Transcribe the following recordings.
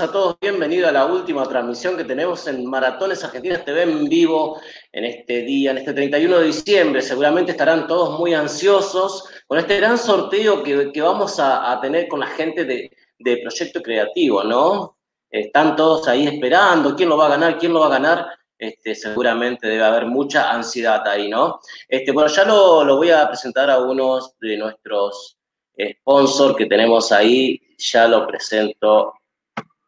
A todos. Bienvenido a la última transmisión que tenemos en Maratones Argentinas TV en vivo en este día, en este 31 de diciembre. Seguramente estarán todos muy ansiosos con este gran sorteo que, vamos a, tener con la gente de, Proyecto Creativo, ¿no? Están todos ahí esperando quién lo va a ganar, quién lo va a ganar. Este, seguramente debe haber mucha ansiedad ahí, ¿no? Este, bueno, ya lo, voy a presentar a unos de nuestros sponsors que tenemos ahí ya lo presento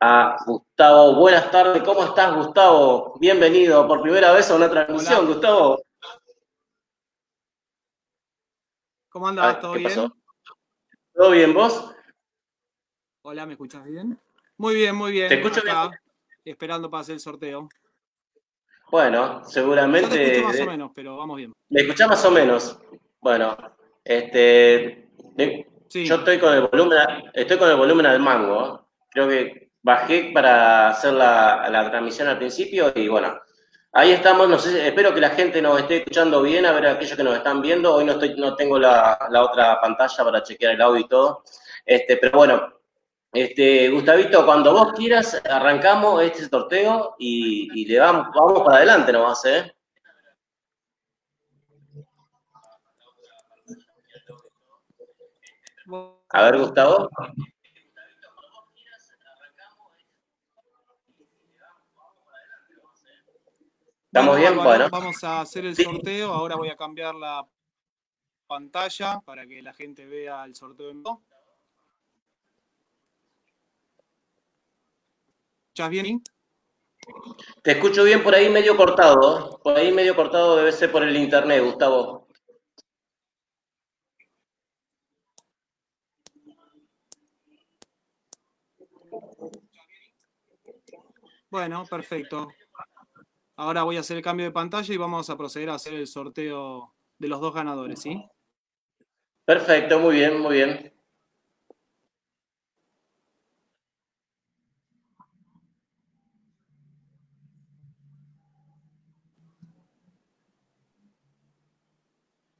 a Gustavo. Buenas tardes, ¿cómo estás, Gustavo? Bienvenido por primera vez a una transmisión, Gustavo. ¿Cómo andas? Ah, ¿Todo bien? ¿Todo bien, vos? Hola, ¿me escuchas bien? Muy bien, muy bien. Te escucho bien. Esperando para hacer el sorteo. Bueno, seguramente. te escucho más o menos, pero vamos bien. Me escuchás más o menos. Bueno, este. Yo estoy con el volumen, estoy con el volumen al mango. Creo que bajé para hacer la, transmisión al principio y bueno, ahí estamos. No sé, espero que la gente nos esté escuchando bien, a ver aquellos que nos están viendo. Hoy no estoy, no tengo la, otra pantalla para chequear el audio y todo. Este, pero bueno, este, Gustavito, cuando vos quieras, arrancamos este sorteo y, le vamos, vamos para adelante nomás, ¿eh? A ver, Gustavo. ¿Estamos bien? Bueno, Vamos a hacer el sorteo. Ahora voy a cambiar la pantalla para que la gente vea el sorteo en vivo. ¿Escuchas bien? Te escucho bien por ahí medio cortado. Por ahí medio cortado debe ser por el internet, Gustavo. Bueno, perfecto. Ahora voy a hacer el cambio de pantalla y vamos a proceder a hacer el sorteo de los dos ganadores, ¿sí? Perfecto, muy bien, muy bien.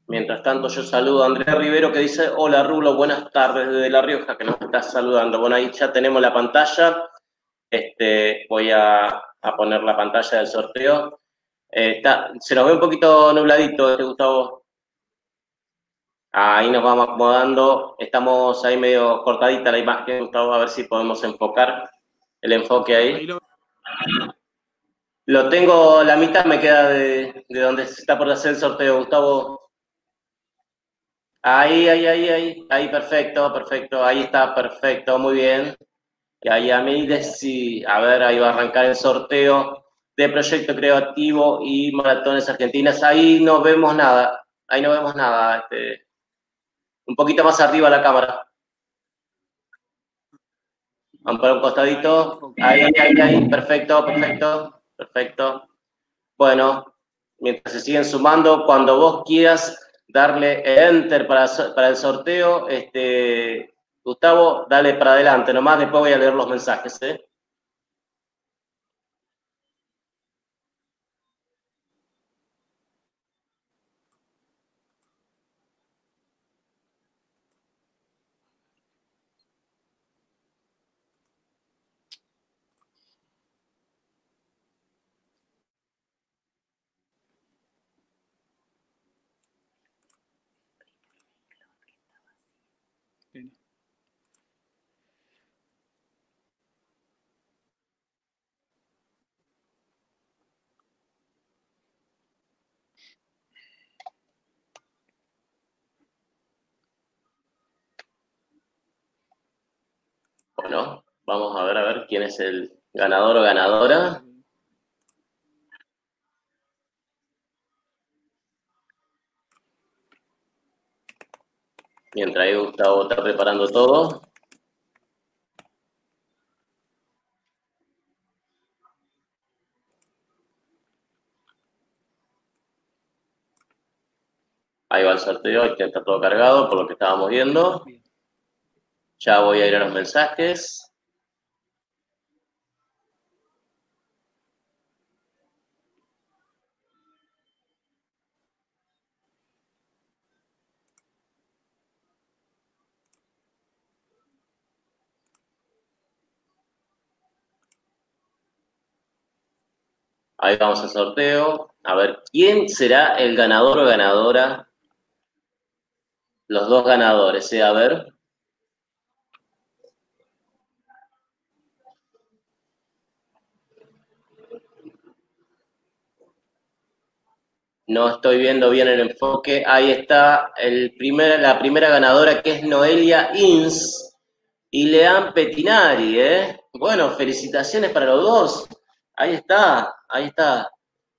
Mientras tanto, yo saludo a Andrea Rivero que dice, hola Rulo, buenas tardes desde La Rioja, que nos está saludando. Bueno, ahí ya tenemos la pantalla. Este, voy a, poner la pantalla del sorteo. Eh, se nos ve un poquito nubladito, este Gustavo. Ahí nos vamos acomodando. Estamos ahí medio cortadita la imagen, Gustavo, a ver si podemos enfocar el enfoque ahí. Lo tengo, la mitad me queda de, de donde se está por hacer el sorteo, Gustavo. Ahí, ahí, ahí, ahí, ahí, perfecto, perfecto, ahí está, perfecto, muy bien. Y ahí a mí si, a ver, ahí va a arrancar el sorteo de Proyecto Creativo y Maratones Argentinas. Ahí no vemos nada, ahí no vemos nada. Este, un poquito más arriba la cámara. Vamos para un costadito. Ahí, ahí, ahí, perfecto, perfecto, perfecto. Bueno, mientras se siguen sumando, cuando vos quieras darle enter para, para el sorteo, este, Gustavo, dale para adelante, nomás después voy a leer los mensajes. ¿eh? Bueno, vamos a ver a ver quién es el ganador o ganadora. Mientras ahí Gustavo está preparando todo. Ahí va el sorteo, ahí está todo cargado por lo que estábamos viendo. Ya voy a ir a los mensajes. Ahí vamos al sorteo. A ver, ¿quién será el ganador o ganadora? Los dos ganadores, ¿eh? A ver. No estoy viendo bien el enfoque. Ahí está el la primera ganadora que es Noelia Ins y Leán Petinari. ¿eh? Bueno, felicitaciones para los dos. Ahí está, ahí está.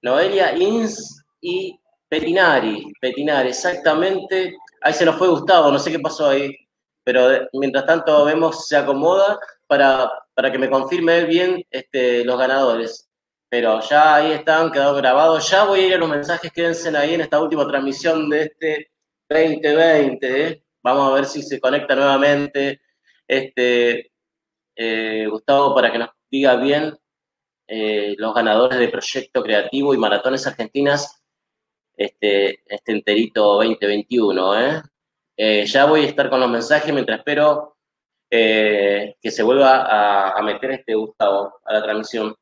Noelia Ins y Petinari. Petinari, exactamente. Ahí se nos fue Gustavo, no sé qué pasó ahí. Pero mientras tanto vemos, se acomoda para, para que me confirme bien este, los ganadores pero ya ahí están, quedó grabado. Ya voy a ir a los mensajes, quédense ahí en esta última transmisión de este 2020. ¿eh? Vamos a ver si se conecta nuevamente este eh, Gustavo para que nos diga bien eh, los ganadores de Proyecto Creativo y Maratones Argentinas este, este enterito 2021. ya voy a estar con los mensajes mientras espero que se vuelva a, a meter este Gustavo a la transmisión.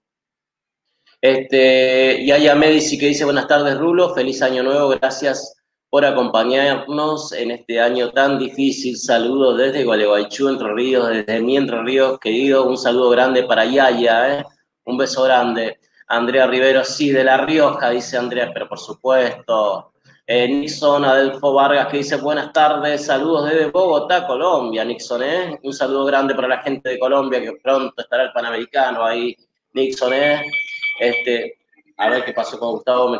Este, y hay a Medici que dice, buenas tardes Rulo, feliz año nuevo, gracias por acompañarnos en este año tan difícil. Saludos desde Gualeguaychú, Entre Ríos, desde mi Entre Ríos, querido. Un saludo grande para Yaya, ¿eh? un beso grande. Andrea Rivero, sí, de La Rioja, dice Andrea, pero por supuesto. Eh, Nixon Adelfo Vargas que dice buenas tardes, saludos desde Bogotá, Colombia, Nixon, ¿eh? Un saludo grande para la gente de Colombia que pronto estará el Panamericano ahí, Nixon, ¿eh? Este, a ver qué pasó con Gustavo.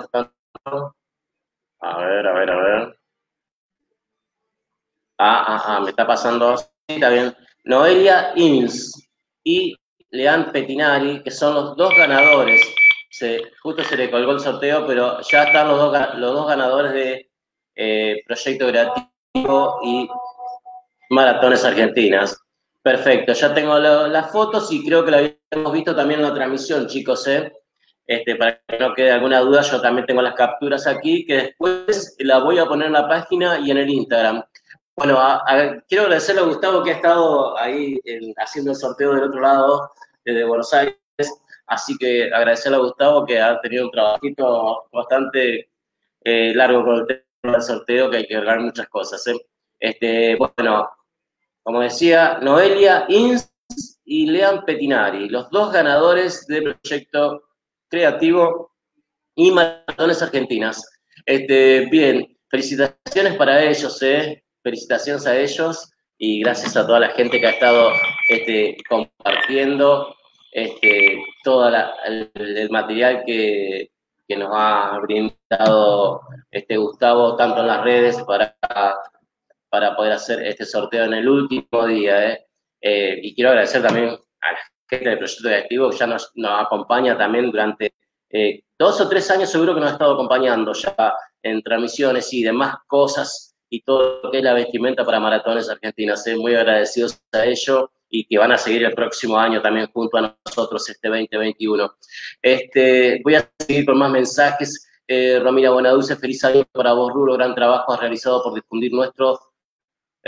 A ver, a ver, a ver. Ah, ah, ah, me está pasando. Sí, está bien. Noelia Ins y Leán Petinari, que son los dos ganadores. Justo se le colgó el sorteo, pero ya están los dos, los dos ganadores de eh, Proyecto Creativo y Maratones Argentinas. Perfecto, ya tengo las fotos y creo que la habíamos visto también en la transmisión, chicos. ¿eh? Este, para que no quede alguna duda, yo también tengo las capturas aquí, que después las voy a poner en la página y en el Instagram. Bueno, quiero agradecerle a Gustavo que ha estado ahí haciendo el sorteo del otro lado, desde Buenos Aires. Así que agradecerle a Gustavo que ha tenido un trabajito bastante eh, largo con el tema del sorteo, que hay que cargar muchas cosas. ¿eh? Este, bueno, como decía, Noelia Ins y Lean Petinari, los dos ganadores del proyecto creativo y maratones argentinas. Este, bien, felicitaciones para ellos, eh. felicitaciones a ellos y gracias a toda la gente que ha estado este, compartiendo este, todo el, material que, nos ha brindado este Gustavo, tanto en las redes para, para poder hacer este sorteo en el último día. Eh. Eh, y quiero agradecer también a la gente del proyecto de activo ya nos, acompaña también durante eh, dos o tres años seguro que nos ha estado acompañando ya en transmisiones y demás cosas y todo lo que es la vestimenta para maratones argentinas. Eh, muy agradecidos a ello y que van a seguir el próximo año también junto a nosotros este 2021. Este, voy a seguir con más mensajes. Eh, Romina Buenaduce, feliz año para vos, Ruro, gran trabajo has realizado por difundir nuestro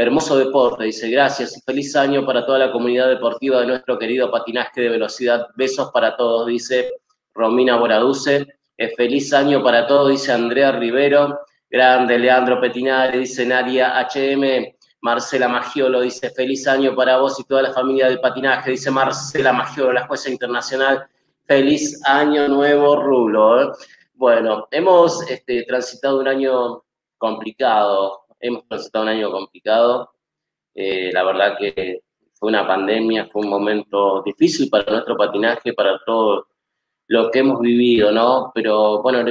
Hermoso deporte, dice, gracias y feliz año para toda la comunidad deportiva de nuestro querido patinaje de velocidad. Besos para todos, dice Romina Boraduce. Eh, feliz año para todos, dice Andrea Rivero. Grande, Leandro Petinari, dice Nadia HM. Marcela Magiolo dice, feliz año para vos y toda la familia del patinaje, dice Marcela Magiolo, la jueza internacional. Feliz año nuevo, Rulo. ¿eh? Bueno, hemos este, transitado un año complicado, hemos transitado un año complicado. Eh, la verdad que fue una pandemia, fue un momento difícil para nuestro patinaje, para todo lo que hemos vivido, ¿no? Pero bueno,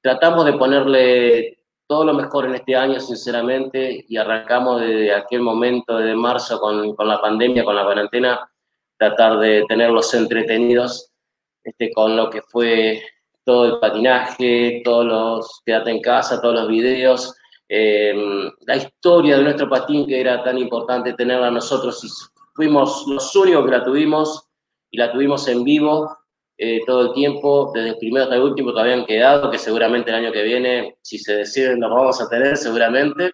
tratamos de ponerle todo lo mejor en este año, sinceramente, y arrancamos desde aquel momento, de marzo, con, con la pandemia, con la cuarentena, tratar de tenerlos entretenidos este, con lo que fue todo el patinaje, todos los quédate en casa, todos los videos, eh, la historia de nuestro patín que era tan importante tenerla nosotros y fuimos los únicos que la tuvimos y la tuvimos en vivo eh, todo el tiempo, desde el primero hasta el último todavía han quedado, que seguramente el año que viene, si se deciden, los vamos a tener seguramente,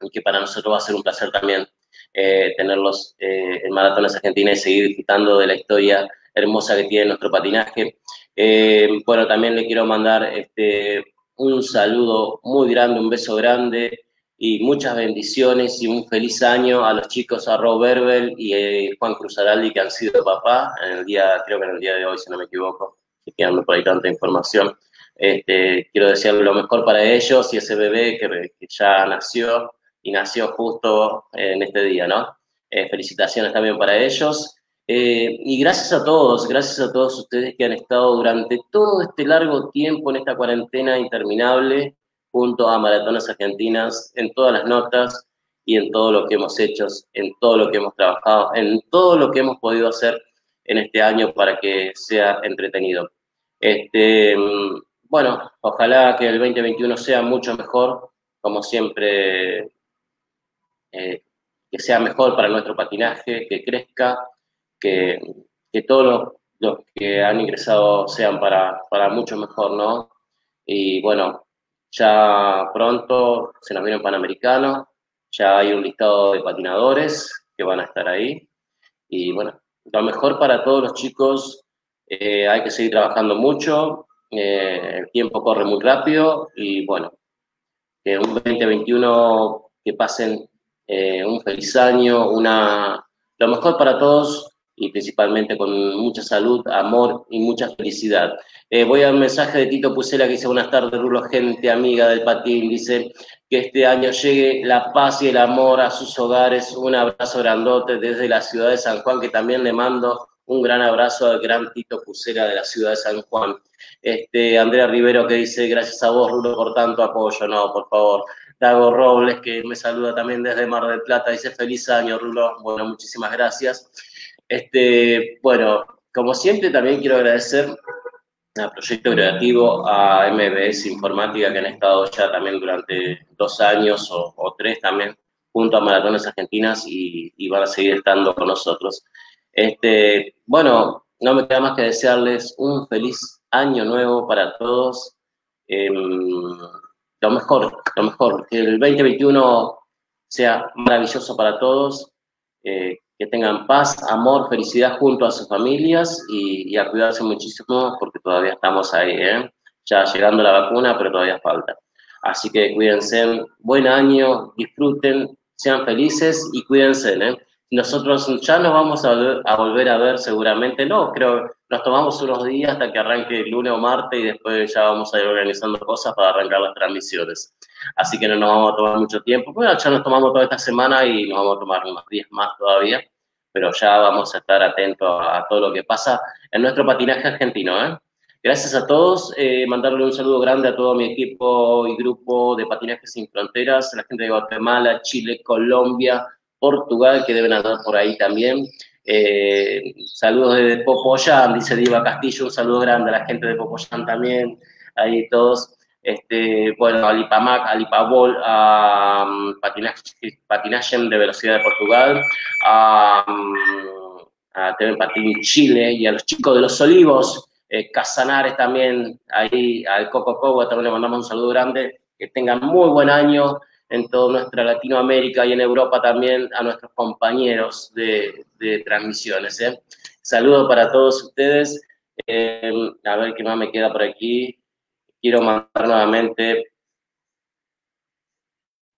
y que para nosotros va a ser un placer también eh, tenerlos en Maratones Argentina y seguir disfrutando de la historia hermosa que tiene nuestro patinaje. Eh, bueno, también le quiero mandar este, un saludo muy grande, un beso grande y muchas bendiciones y un feliz año a los chicos, a Rob Berbel y eh, Juan Cruzaraldi que han sido papá en el día, creo que en el día de hoy, si no me equivoco, que quedando por ahí tanta información. Este, quiero desearle lo mejor para ellos y ese bebé que, ya nació y nació justo en este día, ¿no? Eh, felicitaciones también para ellos. Eh, y gracias a todos, gracias a todos ustedes que han estado durante todo este largo tiempo en esta cuarentena interminable junto a Maratones Argentinas en todas las notas y en todo lo que hemos hecho, en todo lo que hemos trabajado, en todo lo que hemos podido hacer en este año para que sea entretenido. Este, bueno, ojalá que el 2021 sea mucho mejor, como siempre, eh, que sea mejor para nuestro patinaje, que crezca, que, que todos los, que han ingresado sean para, para mucho mejor, ¿no? Y bueno, ya pronto se nos viene un Panamericano, ya hay un listado de patinadores que van a estar ahí. Y bueno, lo mejor para todos los chicos, eh, hay que seguir trabajando mucho, eh, el tiempo corre muy rápido y bueno, que un 2021 que pasen eh, un feliz año, una, lo mejor para todos y principalmente con mucha salud, amor y mucha felicidad. Eh, voy al mensaje de Tito Pusela que dice, buenas tardes, Rulo, gente amiga del patín, dice que este año llegue la paz y el amor a sus hogares, un abrazo grandote desde la ciudad de San Juan, que también le mando un gran abrazo al gran Tito Pusela de la ciudad de San Juan. Este, Andrea Rivero que dice, gracias a vos, Rulo, por tanto apoyo. No, por favor. Dago Robles, que me saluda también desde Mar del Plata, dice, feliz año, Rulo. Bueno, muchísimas gracias. Este, bueno, como siempre también quiero agradecer al Proyecto Creativo, a MBS Informática, que han estado ya también durante dos años o, tres también, junto a Maratones Argentinas y, van a seguir estando con nosotros. Este, bueno, no me queda más que desearles un feliz año nuevo para todos. Em, lo mejor, lo mejor, que el 2021 sea maravilloso para todos, eh, que tengan paz, amor, felicidad junto a sus familias y, a cuidarse muchísimo porque todavía estamos ahí, ¿eh? ya llegando la vacuna, pero todavía falta. Así que cuídense, buen año, disfruten, sean felices y cuídense. ¿eh? Nosotros ya nos vamos a, a, volver a ver seguramente, no, creo, nos tomamos unos días hasta que arranque el lunes o martes y después ya vamos a ir organizando cosas para arrancar las transmisiones. Así que no nos vamos a tomar mucho tiempo. Bueno, ya nos tomamos toda esta semana y nos vamos a tomar unos días más todavía pero ya vamos a estar atentos a, todo lo que pasa en nuestro patinaje argentino. ¿eh? Gracias a todos, eh, mandarle un saludo grande a todo mi equipo y grupo de Patinaje Sin Fronteras, a la gente de Guatemala, Chile, Colombia, Portugal, que deben andar por ahí también. Eh, saludos desde Popoyán, dice Diva Castillo, un saludo grande a la gente de Popoyán también, ahí todos. Este, bueno, Alipamac, Alipabol, a um, patinaje, de velocidad de Portugal, a, um, a TV Patín Chile y a los chicos de los Olivos, eh, Casanares también, ahí al Coco Coco también le mandamos un saludo grande, que tengan muy buen año en toda nuestra Latinoamérica y en Europa también a nuestros compañeros de, transmisiones. ¿eh? Saludo para todos ustedes. Eh, a ver qué más me queda por aquí quiero mandar nuevamente,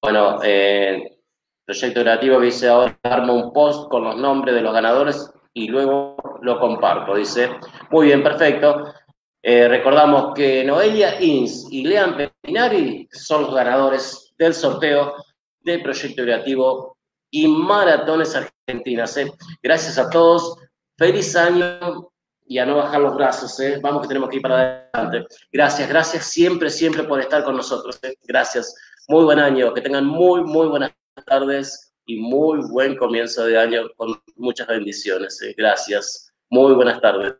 bueno, eh, proyecto creativo dice ahora armo un post con los nombres de los ganadores y luego lo comparto. Dice, muy bien, perfecto. Eh, recordamos que Noelia Ins y Lean Petinari son los ganadores del sorteo del proyecto creativo y maratones argentinas. ¿eh? Gracias a todos. Feliz año y a no bajar los brazos, ¿eh? Vamos que tenemos que ir para adelante. Gracias, gracias siempre, siempre por estar con nosotros. ¿eh? Gracias. Muy buen año. Que tengan muy, muy buenas tardes y muy buen comienzo de año con muchas bendiciones. Gracias. Muy buenas tardes.